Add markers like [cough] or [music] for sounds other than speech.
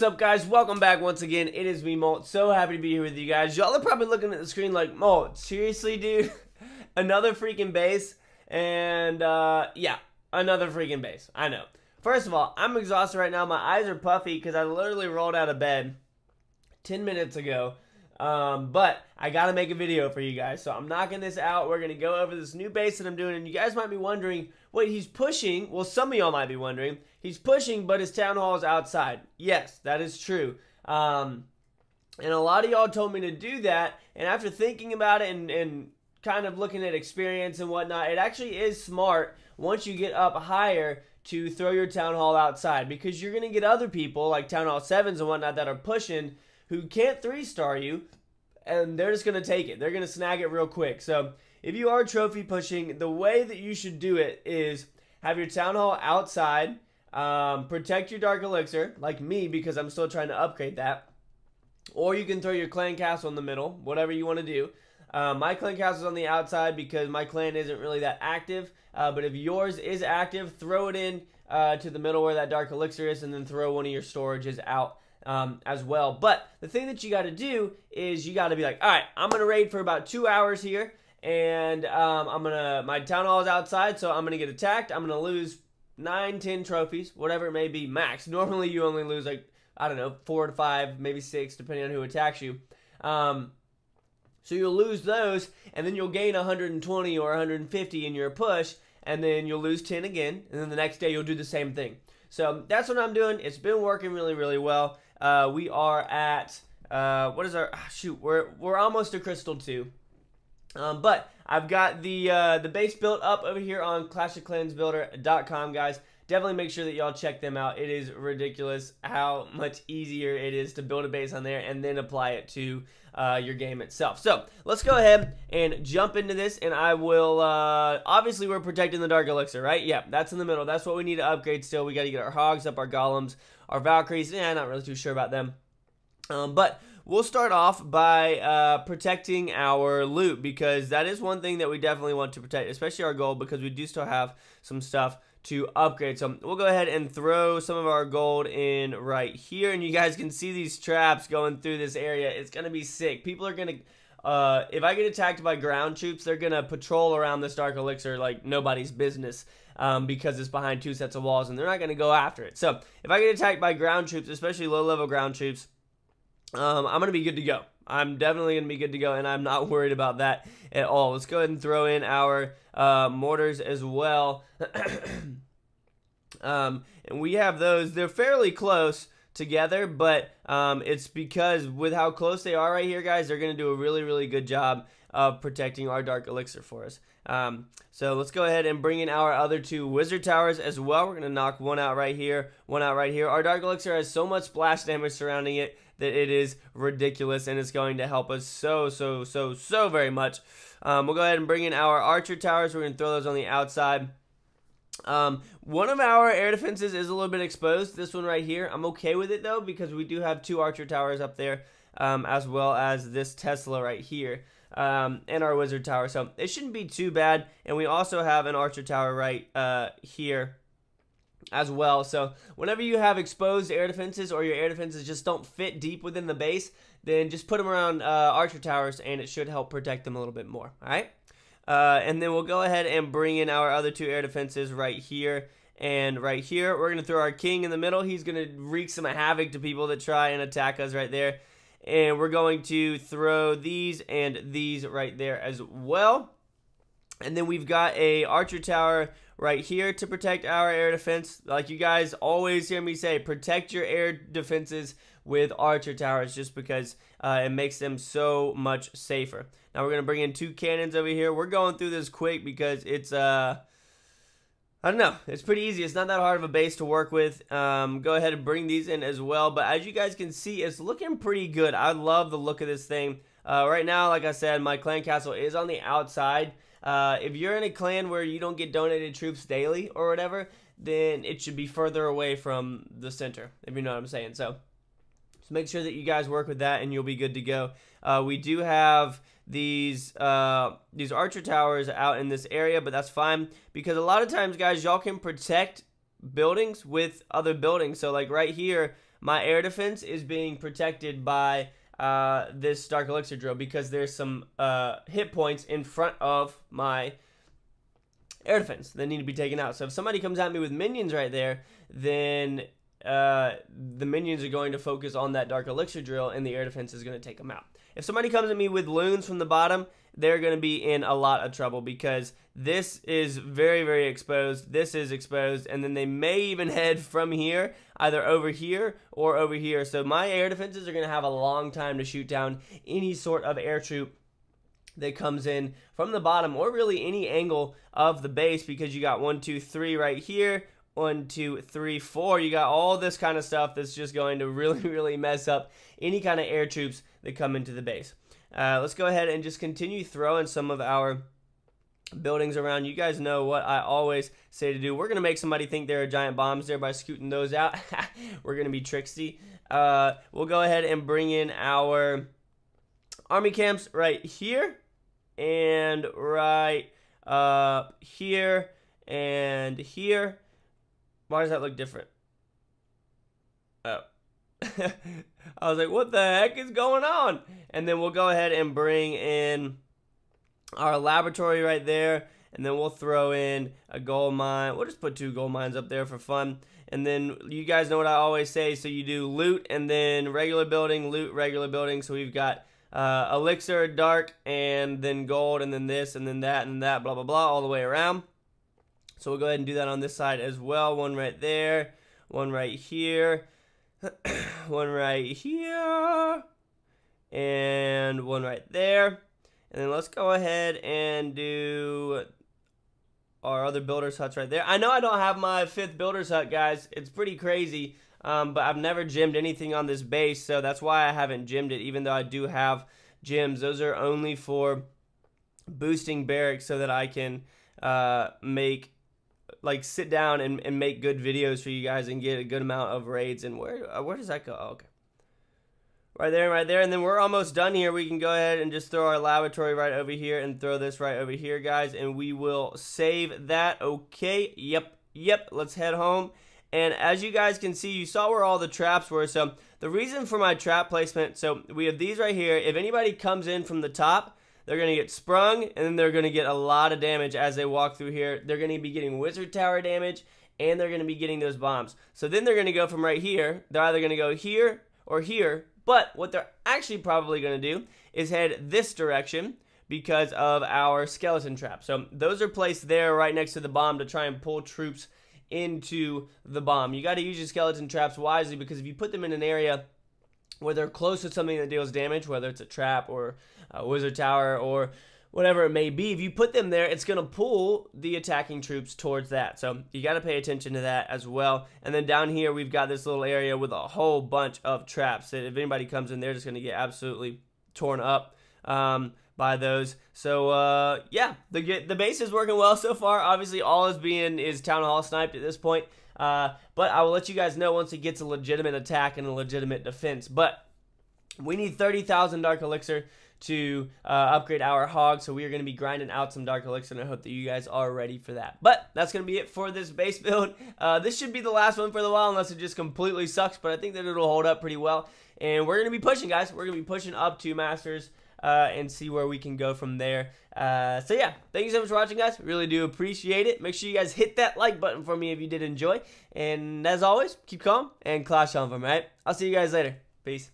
what's up, guys? Welcome back once again. It is me, Molt. So happy to be here with you guys. Y'all are probably looking at the screen like, Molt, seriously, dude? [laughs] another freaking base? And, uh, yeah, another freaking base. I know. First of all, I'm exhausted right now. My eyes are puffy because I literally rolled out of bed 10 minutes ago. Um, but I gotta make a video for you guys. So I'm knocking this out. We're gonna go over this new base that I'm doing. And you guys might be wondering, wait, he's pushing. Well, some of y'all might be wondering. He's pushing, but his town hall is outside. Yes, that is true. Um, and a lot of y'all told me to do that. And after thinking about it and, and kind of looking at experience and whatnot, it actually is smart once you get up higher to throw your town hall outside because you're going to get other people like town hall sevens and whatnot that are pushing who can't three star you, and they're just going to take it. They're going to snag it real quick. So if you are trophy pushing, the way that you should do it is have your town hall outside, um, protect your dark elixir, like me, because I'm still trying to upgrade that. Or you can throw your clan castle in the middle, whatever you want to do. Uh, my clan castle is on the outside because my clan isn't really that active. Uh, but if yours is active, throw it in uh, to the middle where that dark elixir is, and then throw one of your storages out um, as well. But the thing that you got to do is you got to be like, all right, I'm gonna raid for about two hours here, and um, I'm gonna my town hall is outside, so I'm gonna get attacked. I'm gonna lose nine, ten trophies, whatever it may be, max. [laughs] Normally you only lose like I don't know, four to five, maybe six, depending on who attacks you. Um, so you'll lose those, and then you'll gain 120 or 150 in your push, and then you'll lose 10 again, and then the next day you'll do the same thing. So that's what I'm doing. It's been working really, really well. Uh, we are at uh, what is our ah, shoot? We're we're almost to Crystal two, um, but I've got the uh, the base built up over here on ClashOfClansBuilder.com, guys. Definitely make sure that y'all check them out. It is ridiculous how much easier it is to build a base on there and then apply it to uh, your game itself. So let's go ahead and jump into this, and I will. Uh, obviously, we're protecting the Dark Elixir, right? Yeah, that's in the middle. That's what we need to upgrade. Still, we got to get our hogs up, our golems, our Valkyries. Yeah, not really too sure about them. Um, but we'll start off by uh, protecting our loot because that is one thing that we definitely want to protect, especially our gold because we do still have some stuff to upgrade. So we'll go ahead and throw some of our gold in right here. And you guys can see these traps going through this area. It's going to be sick. People are going to... Uh, if I get attacked by ground troops, they're going to patrol around this Dark Elixir like nobody's business um, because it's behind two sets of walls and they're not going to go after it. So if I get attacked by ground troops, especially low-level ground troops, um, I'm going to be good to go. I'm definitely going to be good to go, and I'm not [laughs] worried about that at all. Let's go ahead and throw in our uh, mortars as well. [clears throat] um, and we have those. They're fairly close together, but um, it's because with how close they are right here, guys, they're going to do a really, really good job of protecting our Dark Elixir for us. Um, so let's go ahead and bring in our other two Wizard Towers as well. We're going to knock one out right here, one out right here. Our Dark Elixir has so much splash damage surrounding it that it is ridiculous and it's going to help us so, so, so, so very much. Um, we'll go ahead and bring in our Archer Towers. We're going to throw those on the outside. Um, one of our air defenses is a little bit exposed. This one right here. I'm okay with it though because we do have two Archer Towers up there um, as well as this Tesla right here. Um, and our wizard tower. So it shouldn't be too bad. And we also have an archer tower right uh, here as well. So whenever you have exposed air defenses or your air defenses just don't fit deep within the base, then just put them around uh, archer towers and it should help protect them a little bit more. All right. Uh, and then we'll go ahead and bring in our other two air defenses right here and right here. We're going to throw our king in the middle. He's going to wreak some havoc to people that try and attack us right there. And we're going to throw these and these right there as well. And then we've got a archer tower right here to protect our air defense. Like you guys always hear me say, protect your air defenses with archer towers just because uh, it makes them so much safer. Now we're going to bring in two cannons over here. We're going through this quick because it's... Uh, I don't know. It's pretty easy. It's not that hard of a base to work with. Um, go ahead and bring these in as well. But as you guys can see, it's looking pretty good. I love the look of this thing. Uh, right now, like I said, my clan castle is on the outside. Uh, if you're in a clan where you don't get donated troops daily or whatever, then it should be further away from the center, if you know what I'm saying. So, so make sure that you guys work with that and you'll be good to go. Uh, we do have these uh, these archer towers out in this area, but that's fine because a lot of times, guys, y'all can protect buildings with other buildings. So like right here, my air defense is being protected by uh, this Dark Elixir drill because there's some uh, hit points in front of my air defense that need to be taken out. So if somebody comes at me with minions right there, then uh, the minions are going to focus on that Dark Elixir drill and the air defense is going to take them out. If somebody comes at me with loons from the bottom, they're going to be in a lot of trouble because this is very, very exposed. This is exposed, and then they may even [laughs] head from here, either over here or over here. So my air defenses are going to have a long time to shoot down any sort of air troop that comes in from the bottom or really any angle of the base because you got one, two, three right here, one, two, three, four. You got all this kind of stuff that's just going to [laughs] really, really mess up any kind of air troops that come into the base. Uh, let's go ahead and just continue throwing some of our buildings around. You guys know what I always say to do. We're going to make somebody think there are giant bombs there by scooting those out. [laughs] We're going to be tricksy. Uh, we'll go ahead and bring in our army camps right here and right uh, here and here. Why does that look different? Oh. [laughs] I was like, what the heck is going on? And then we'll go ahead and bring in our laboratory right there. And then we'll throw in a gold mine. We'll just put two gold mines up there for fun. And then you guys know what I always say. So you do loot and then regular building, loot, regular building. So we've got uh, elixir, dark, and then gold, and then this, and then that, and that, blah, blah, blah, all the way around. So we'll go ahead and do that on this side as well. One right there, one right here. [clears throat] one right here, and one right there. And then let's go ahead and do our other builder's huts right there. I know I don't have my fifth builder's hut, guys. It's pretty crazy, um, but I've never gemmed anything on this base, so that's why I haven't gemmed it, even though I do have gems. Those are only for boosting barracks so that I can uh, make like sit down and, and make good videos for you guys and get a good amount of raids. And where uh, where does that go? Oh, okay. Right there, right there. And then we're almost done here. We can go ahead and just throw our laboratory right over here and throw this right over here, guys. And we will save that. Okay. Yep. Yep. Let's head home. And as you guys can see, you saw where all the traps were. So the reason for my trap placement, so we have these right here. If anybody comes in from the top, they're going to get sprung, and then they're going to get a lot of damage as they walk through here. They're going to be getting wizard tower damage, and they're going to be getting those bombs. So then they're going to go from right here. They're either going to go here or here. But what they're actually probably going to do is head this direction because of our skeleton trap. So those are placed there right next to the bomb to try and pull troops into the bomb. You got to use your skeleton traps wisely because if you put them in an area where they're close to something that deals damage, whether it's a trap or a wizard tower or whatever it may be, if you put them there, it's going to pull the attacking troops towards that. So you got to pay attention to that as well. And then down here, we've got this little area with a whole bunch of traps that if anybody comes in, they're just going to get absolutely torn up um, by those. So uh, yeah, the the base is working well so far. Obviously, all is being is town hall sniped at this point. Uh, but I will let you guys know once it gets a legitimate attack and a legitimate defense. But we need 30,000 Dark Elixir to uh, upgrade our hog, so we are going to be grinding out some Dark Elixir, and I hope that you guys are ready for that. But that's going to be it for this base build. [laughs] Uh, this should be the last one for the while, unless it just completely sucks, but I think that it'll hold up pretty well. And we're going to be pushing, guys. We're going to be pushing up to Masters uh, and see where we can go from there. Uh, so yeah, thank you so much for watching, guys. Really do appreciate it. Make sure you guys hit that like button for me if you did enjoy. And as always, keep calm and clash on them, right? I'll see you guys later. Peace.